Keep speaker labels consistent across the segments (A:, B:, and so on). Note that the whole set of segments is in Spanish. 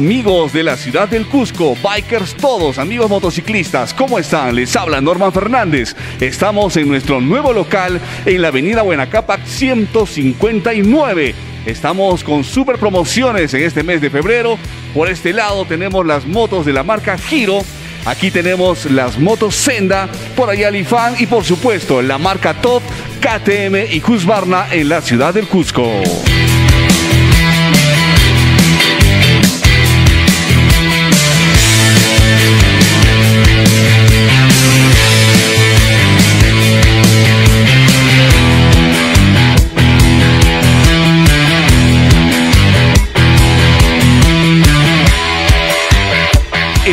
A: amigos de la ciudad del Cusco, bikers todos, amigos motociclistas, ¿cómo están? Les habla Norman Fernández. Estamos en nuestro nuevo local en la avenida Buenacapac 159. Estamos con super promociones en este mes de febrero. Por este lado tenemos las motos de la marca Giro. Aquí tenemos las motos Senda, por allá Lifan y por supuesto la marca Top, KTM y Husqvarna en la ciudad del Cusco.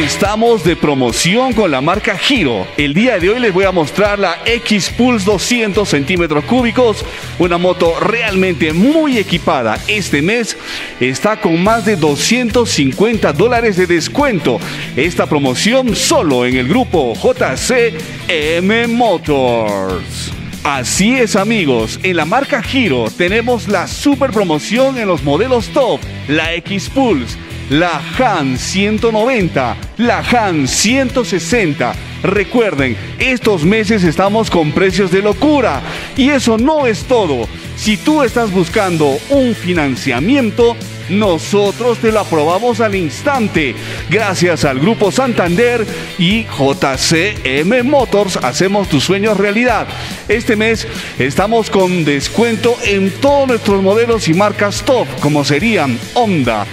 A: Estamos de promoción con la marca Giro. El día de hoy les voy a mostrar la X Pulse 200 centímetros cúbicos, una moto realmente muy equipada. Este mes está con más de 250 dólares de descuento. Esta promoción solo en el grupo JCM Motors. Así es amigos, en la marca Giro tenemos la super promoción en los modelos top, la X Pulse la Han 190, la Han 160. Recuerden, estos meses estamos con precios de locura y eso no es todo. Si tú estás buscando un financiamiento, nosotros te lo aprobamos al instante. Gracias al Grupo Santander y JCM Motors hacemos tus sueños realidad. Este mes estamos con descuento en todos nuestros modelos y marcas top, como serían Honda,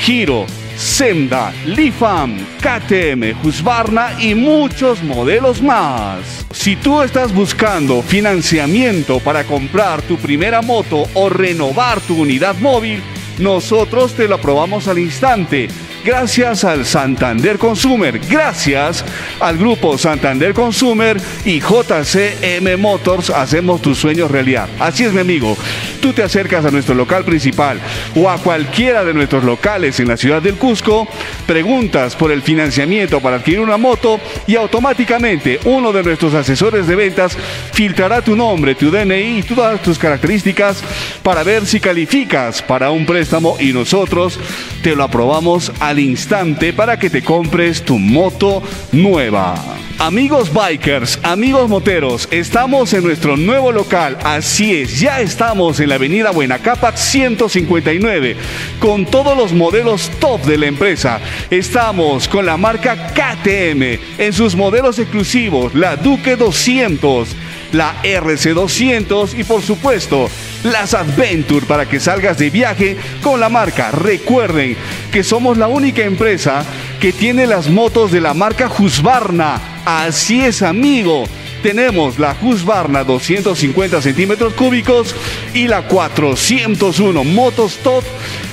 A: Giro, Senda, Lifam, KTM, Husqvarna y muchos modelos más. Si tú estás buscando financiamiento para comprar tu primera moto o renovar tu unidad móvil, nosotros te lo aprobamos al instante gracias al Santander Consumer, gracias al grupo Santander Consumer y JCM Motors hacemos tus sueños realidad. Así es mi amigo, tú te acercas a nuestro local principal o a cualquiera de nuestros locales en la ciudad del Cusco, preguntas por el financiamiento para adquirir una moto y automáticamente uno de nuestros asesores de ventas filtrará tu nombre, tu DNI y todas tus características para ver si calificas para un préstamo y nosotros te lo aprobamos al instante para que te compres tu moto nueva. Amigos bikers, amigos moteros, estamos en nuestro nuevo local. Así es, ya estamos en la avenida Buenacapac 159 con todos los modelos top de la empresa. Estamos con la marca KTM en sus modelos exclusivos, la Duque 200, la RC200 y por supuesto las Adventure para que salgas de viaje con la marca. Recuerden que somos la única empresa que tiene las motos de la marca Husqvarna. Así es, amigo. Tenemos la Husqvarna 250 centímetros cúbicos y la 401 Motos Top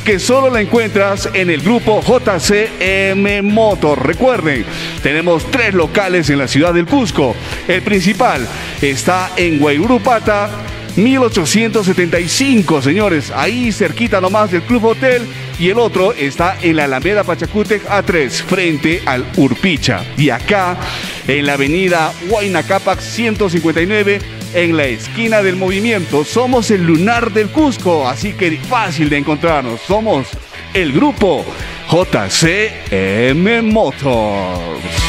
A: que solo la encuentras en el grupo JCM Motor. Recuerden, tenemos tres locales en la ciudad del Cusco. El principal está en Guayrupata 1875, señores, ahí cerquita nomás del Club Hotel. Y el otro está en la Alameda Pachacútec A3, frente al Urpicha. Y acá, en la avenida Huayna Capac 159, en la esquina del movimiento. Somos el lunar del Cusco, así que fácil de encontrarnos. Somos el grupo JCM Motors.